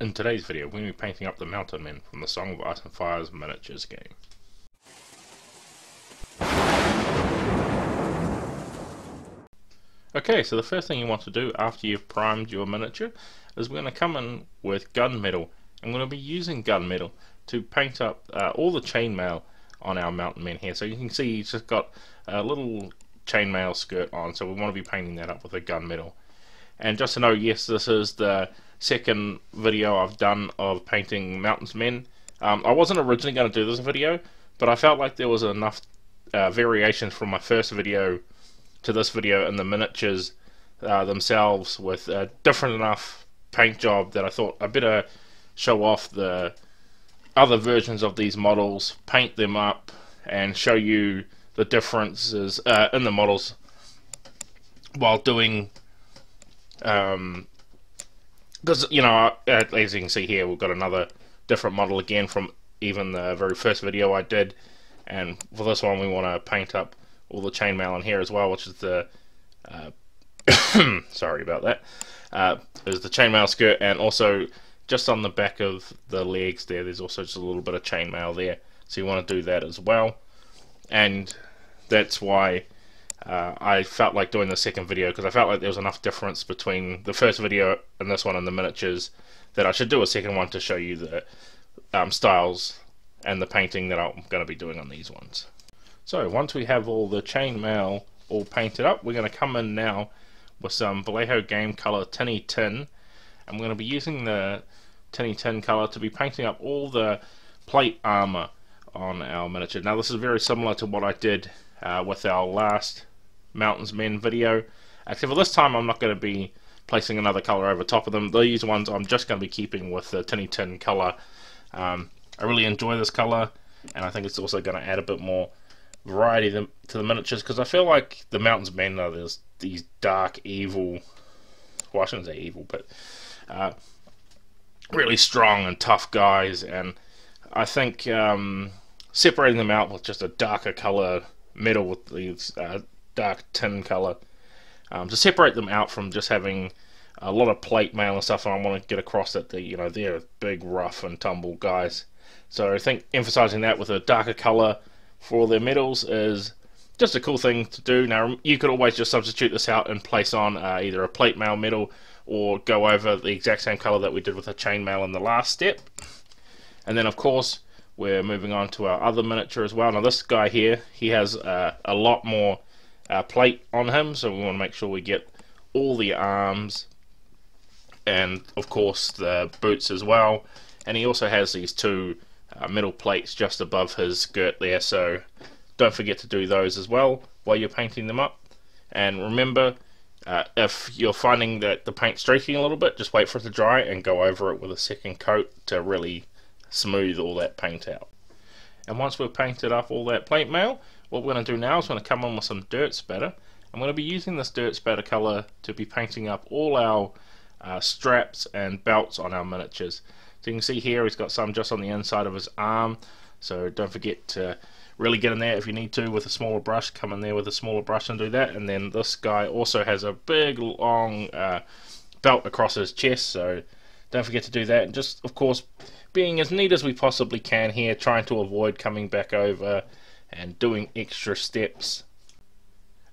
In today's video, we're going to be painting up the Mountain Men from the Song of Ice and Fire's miniatures game. Okay, so the first thing you want to do after you've primed your miniature is we're going to come in with gunmetal. I'm going to be using gunmetal to paint up uh, all the chainmail on our Mountain Men here. So you can see he's just got a little chainmail skirt on, so we want to be painting that up with a gunmetal. And just to know, yes, this is the second video I've done of painting Mountains Men. Um, I wasn't originally going to do this video, but I felt like there was enough uh, variations from my first video to this video in the miniatures uh, themselves with a different enough paint job that I thought I better show off the other versions of these models, paint them up, and show you the differences uh, in the models while doing um, because you know as you can see here we've got another different model again from even the very first video I did. And for this one we want to paint up all the chainmail in here as well which is the uh, sorry about that uh, is the chainmail skirt. And also just on the back of the legs there there's also just a little bit of chainmail there. So you want to do that as well. And that's why uh, I felt like doing the second video because I felt like there was enough difference between the first video and this one and the miniatures that I should do a second one to show you the um, styles and the painting that I'm going to be doing on these ones. So once we have all the chainmail all painted up, we're going to come in now with some Vallejo Game Color Tinny Tin. and we're going to be using the Tinny Tin color to be painting up all the plate armor on our miniature. Now this is very similar to what I did uh, with our last Mountains Men video. Except for this time I'm not going to be placing another color over top of them. These ones I'm just going to be keeping with the Tinny Tin color. Um, I really enjoy this color and I think it's also going to add a bit more variety to the miniatures because I feel like the Mountains Men are this, these dark, evil, well I shouldn't say evil, but uh, really strong and tough guys and I think um, separating them out with just a darker color metal with these uh, dark tin color um, to separate them out from just having a lot of plate mail and stuff and I want to get across that the you know they're big rough and tumble guys. So I think emphasizing that with a darker color for their metals is just a cool thing to do. Now you could always just substitute this out and place on uh, either a plate mail metal or go over the exact same color that we did with a chainmail in the last step. And then of course we're moving on to our other miniature as well. Now this guy here, he has uh, a lot more uh, plate on him, so we want to make sure we get all the arms and of course the boots as well. And he also has these two uh, metal plates just above his skirt there, so don't forget to do those as well while you're painting them up. And remember, uh, if you're finding that the paint's streaking a little bit, just wait for it to dry and go over it with a second coat to really smooth all that paint out. And once we've painted up all that plate mail, what we're going to do now is we're going to come on with some dirt spatter. I'm going to be using this dirt spatter color to be painting up all our uh, straps and belts on our miniatures. So you can see here he's got some just on the inside of his arm, so don't forget to really get in there if you need to with a smaller brush, come in there with a smaller brush and do that. And then this guy also has a big long uh, belt across his chest, so don't forget to do that. And just, of course, being as neat as we possibly can here, trying to avoid coming back over and doing extra steps.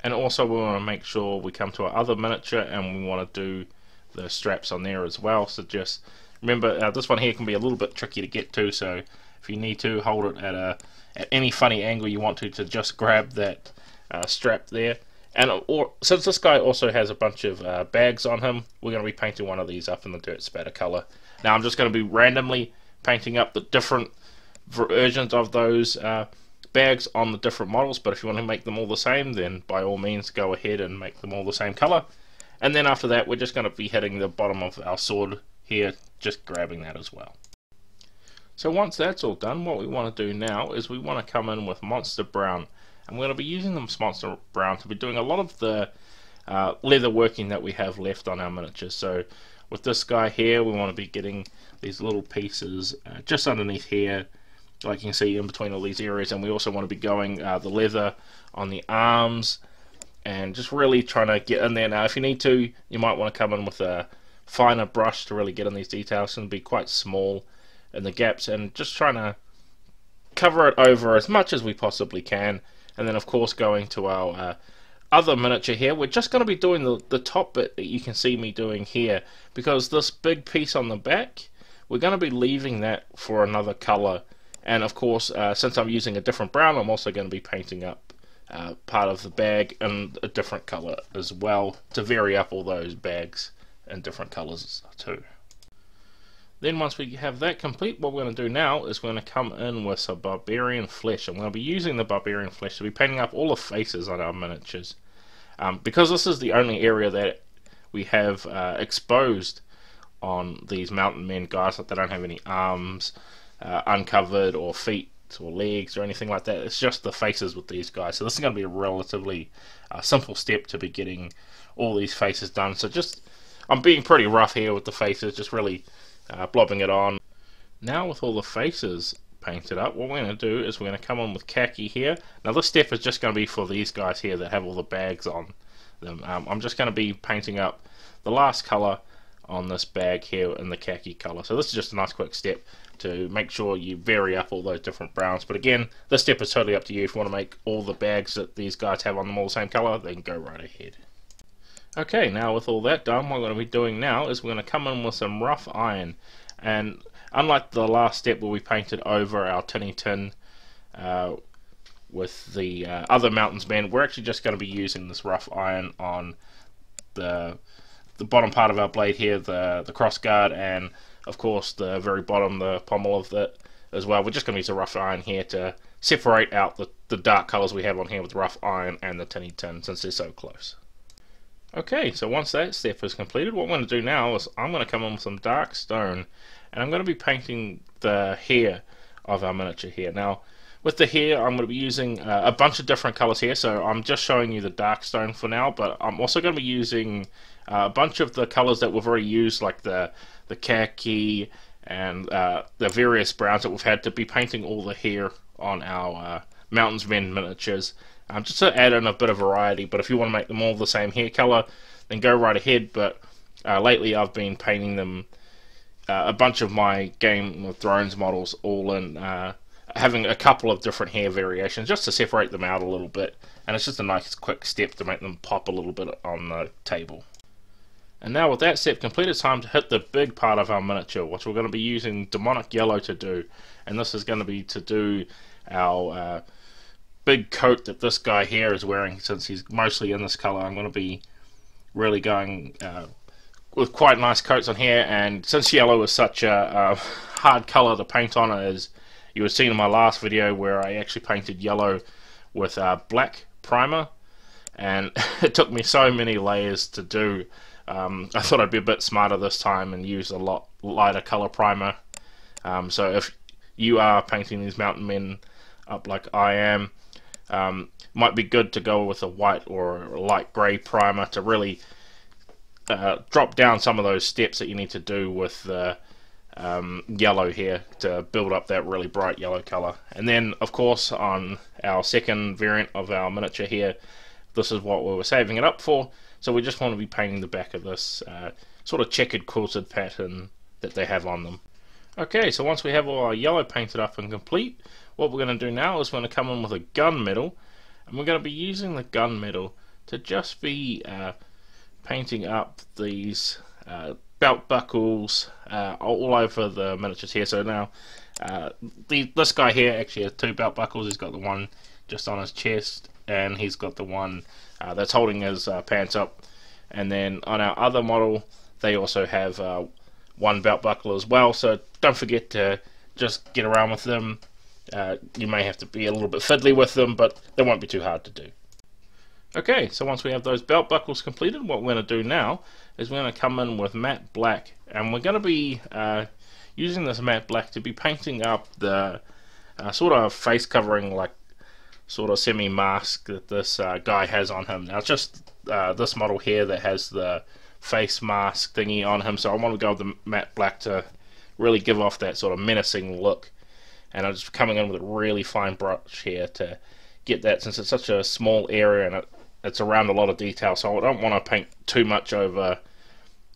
And also we want to make sure we come to our other miniature and we want to do the straps on there as well. So just remember uh, this one here can be a little bit tricky to get to so if you need to hold it at a at any funny angle you want to to just grab that uh, strap there. And or, since this guy also has a bunch of uh, bags on him, we're going to be painting one of these up in the dirt spatter color. Now I'm just going to be randomly painting up the different versions of those uh, bags on the different models but if you want to make them all the same then by all means go ahead and make them all the same color. And then after that we're just going to be hitting the bottom of our sword here just grabbing that as well. So once that's all done what we want to do now is we want to come in with monster brown. And we're going to be using the monster brown to be doing a lot of the uh, leather working that we have left on our miniatures. So with this guy here we want to be getting these little pieces uh, just underneath here like you can see in between all these areas. And we also want to be going uh, the leather on the arms and just really trying to get in there. Now if you need to you might want to come in with a finer brush to really get in these details and be quite small in the gaps and just trying to cover it over as much as we possibly can. And then of course going to our uh, other miniature here. We're just going to be doing the, the top bit that you can see me doing here because this big piece on the back we're going to be leaving that for another color and of course uh, since I'm using a different brown I'm also going to be painting up uh, part of the bag in a different color as well to vary up all those bags in different colors too. Then once we have that complete, what we're going to do now is we're going to come in with some Barbarian Flesh. I'm going to be using the Barbarian Flesh to be painting up all the faces on our miniatures. Um, because this is the only area that we have uh, exposed on these mountain men guys that they don't have any arms uh, uncovered or feet or legs or anything like that. It's just the faces with these guys. So this is going to be a relatively uh, simple step to be getting all these faces done. So just, I'm being pretty rough here with the faces, just really uh, blobbing it on. Now with all the faces painted up, what we're going to do is we're going to come on with khaki here. Now this step is just going to be for these guys here that have all the bags on them. Um, I'm just going to be painting up the last colour on this bag here in the khaki colour. So this is just a nice quick step to make sure you vary up all those different browns. But again, this step is totally up to you. If you want to make all the bags that these guys have on them all the same colour, then go right ahead. Okay, now with all that done, what we're going to be doing now is we're going to come in with some rough iron. And unlike the last step where we painted over our tinny tin uh, with the uh, other mountains men, we're actually just going to be using this rough iron on the the bottom part of our blade here, the the cross guard, and of course the very bottom, the pommel of it as well. We're just going to use a rough iron here to separate out the, the dark colours we have on here with rough iron and the tinny tin since they're so close. Okay, so once that step is completed, what I'm going to do now is I'm going to come in with some dark stone and I'm going to be painting the hair of our miniature here. Now, with the hair, I'm going to be using uh, a bunch of different colors here, so I'm just showing you the dark stone for now, but I'm also going to be using uh, a bunch of the colors that we've already used, like the, the khaki and uh, the various browns that we've had to be painting all the hair on our uh, Mountains Men miniatures um, just to add in a bit of variety. But if you want to make them all the same hair color, then go right ahead. But uh, lately I've been painting them uh, a bunch of my Game of Thrones models all in uh, having a couple of different hair variations just to separate them out a little bit. And it's just a nice quick step to make them pop a little bit on the table. And now with that step complete, it's time to hit the big part of our miniature, which we're going to be using Daemonic Yellow to do. And this is going to be to do our uh, big coat that this guy here is wearing, since he's mostly in this color, I'm going to be really going uh, with quite nice coats on here. And since yellow is such a, hard color to paint on, as you have seen in my last video where I actually painted yellow with uh, black primer, and it took me so many layers to do. Um, I thought I'd be a bit smarter this time and use a lot lighter color primer. Um, so if you are painting these mountain men up like I am, um, might be good to go with a white or a light grey primer to really uh, drop down some of those steps that you need to do with the um, yellow here to build up that really bright yellow color. And then, of course, on our second variant of our miniature here, this is what we were saving it up for. So we just want to be painting the back of this uh, sort of checkered quilted pattern that they have on them. Okay, so once we have all our yellow painted up and complete, what we're going to do now is we're going to come in with a gunmetal, and we're going to be using the gunmetal to just be uh, painting up these uh, belt buckles uh, all over the miniatures here. So now, uh, the, this guy here actually has two belt buckles. He's got the one just on his chest, and he's got the one uh, that's holding his uh, pants up. And then on our other model, they also have one belt buckle as well. So don't forget to just get around with them. Uh, you may have to be a little bit fiddly with them, but they won't be too hard to do. Okay, so once we have those belt buckles completed, what we're going to do now is we're going to come in with matte black, and we're going to be uh, using this matte black to be painting up the uh, sort of face covering, like sort of semi mask that this uh, guy has on him. Now, it's just uh, this model here that has the face mask thingy on him, so I want to go with the matte black to really give off that sort of menacing look. And I'm just coming in with a really fine brush here to get that, since it's such a small area and it, it's around a lot of detail, so I don't want to paint too much over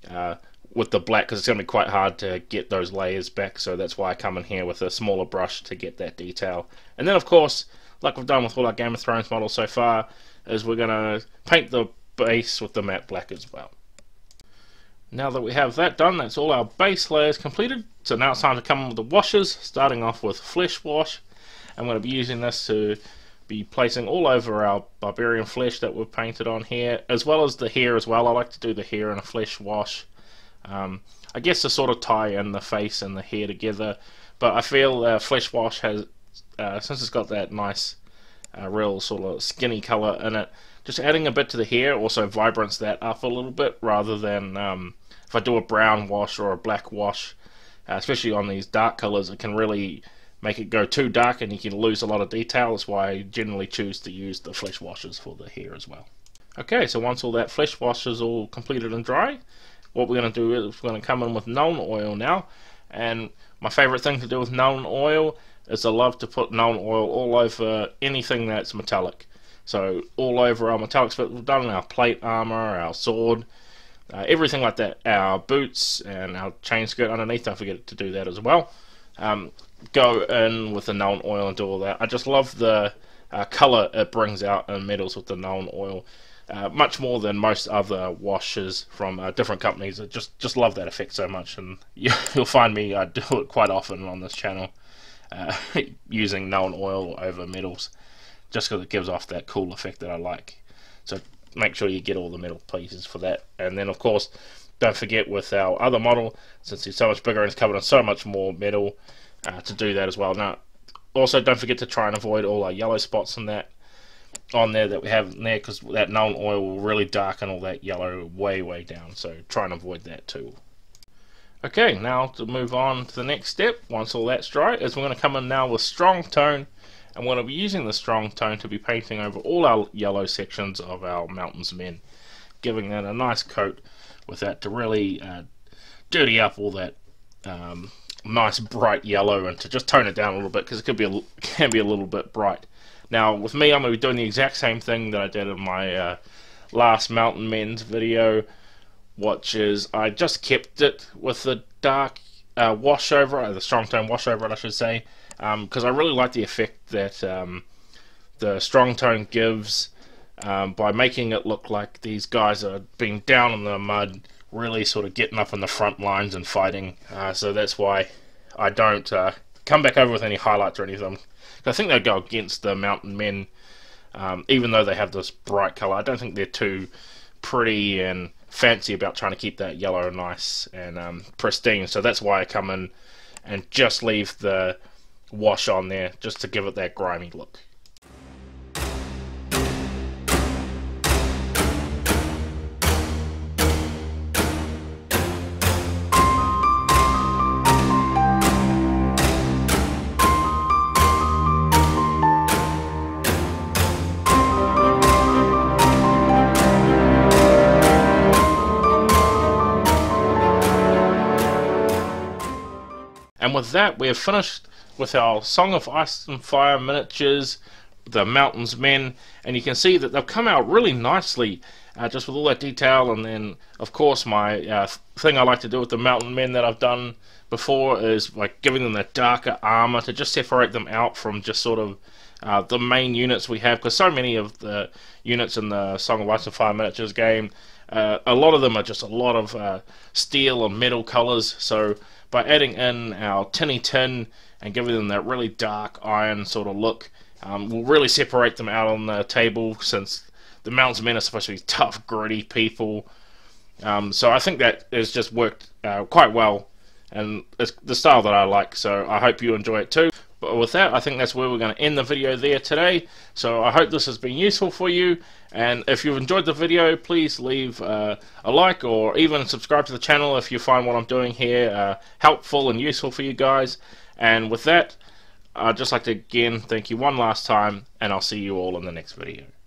uh, with the black because it's going to be quite hard to get those layers back so that's why I come in here with a smaller brush to get that detail and then of course like we've done with all our Game of Thrones models so far is we're going to paint the base with the matte black as well now that we have that done that's all our base layers completed so now it's time to come in with the washes starting off with flesh wash I'm going to be using this to be placing all over our barbarian flesh that we've painted on here, as well as the hair as well. I like to do the hair in a flesh wash. Um, I guess to sort of tie in the face and the hair together, but I feel uh, flesh wash has, uh, since it's got that nice, uh, real sort of skinny color in it, just adding a bit to the hair also vibrance that up a little bit rather than um, if I do a brown wash or a black wash, uh, especially on these dark colors, it can really make it go too dark and you can lose a lot of detail. That's why I generally choose to use the flesh washes for the hair as well. Okay, so once all that flesh wash is all completed and dry, what we're going to do is we're going to come in with Nuln Oil now. And my favorite thing to do with Nuln Oil is I love to put Nuln Oil all over anything that's metallic. So all over our metallics, but we've done our plate armor, our sword, uh, everything like that. Our boots and our chain skirt underneath, don't forget to do that as well. Um, go in with the Nuln oil and do all that. I just love the uh, color it brings out in metals with the Nuln oil. Uh, much more than most other washes from uh, different companies. I just just love that effect so much, and you, will find me I do it quite often on this channel, uh, using Nuln oil over metals, just because it gives off that cool effect that I like. So make sure you get all the metal pieces for that, and then of course, don't forget with our other model, since it's so much bigger and it's covered in so much more metal uh, to do that as well. Now, also don't forget to try and avoid all our yellow spots on that on there that we have in there because that Nuln oil will really darken all that yellow way way down so try and avoid that too okay now to move on to the next step once all that's dry is we're going to come in now with strong tone and we're going to be using the strong tone to be painting over all our yellow sections of our mountains men giving that a nice coat with that to really uh, dirty up all that um, nice bright yellow and to just tone it down a little bit because it could be a, can be a little bit bright. Now with me I'm going to be doing the exact same thing that I did in my uh, last Mountain Men's video which is I just kept it with the dark uh, wash over it, the strong tone wash over I should say because um, I really like the effect that um, the strong tone gives um, by making it look like these guys are being down in the mud really sort of getting up in the front lines and fighting. Uh, so that's why I don't uh, come back over with any highlights or anything. I think they go against the Mountain Men, um, even though they have this bright color. I don't think they're too pretty and fancy about trying to keep that yellow nice and um, pristine. So that's why I come in and just leave the wash on there just to give it that grimy look. And with that, we have finished with our Song of Ice and Fire miniatures, the Mountains Men, and you can see that they've come out really nicely, uh, just with all that detail. And then, of course, my uh, thing I like to do with the Mountain Men that I've done before is like giving them that darker armor to just separate them out from just sort of uh, the main units we have, because so many of the units in the Song of Ice and Fire miniatures game, uh, a lot of them are just a lot of uh, steel and metal colors. So by adding in our tinny tin and giving them that really dark iron sort of look, um, will really separate them out on the table since the Mountains Men are supposed to be tough, gritty people. Um, so I think that has just worked uh, quite well, and it's the style that I like. So I hope you enjoy it too. But with that, I think that's where we're going to end the video there today. So I hope this has been useful for you. And if you've enjoyed the video, please leave uh, a like or even subscribe to the channel if you find what I'm doing here uh, helpful and useful for you guys. And with that, I'd just like to again thank you one last time, and I'll see you all in the next video.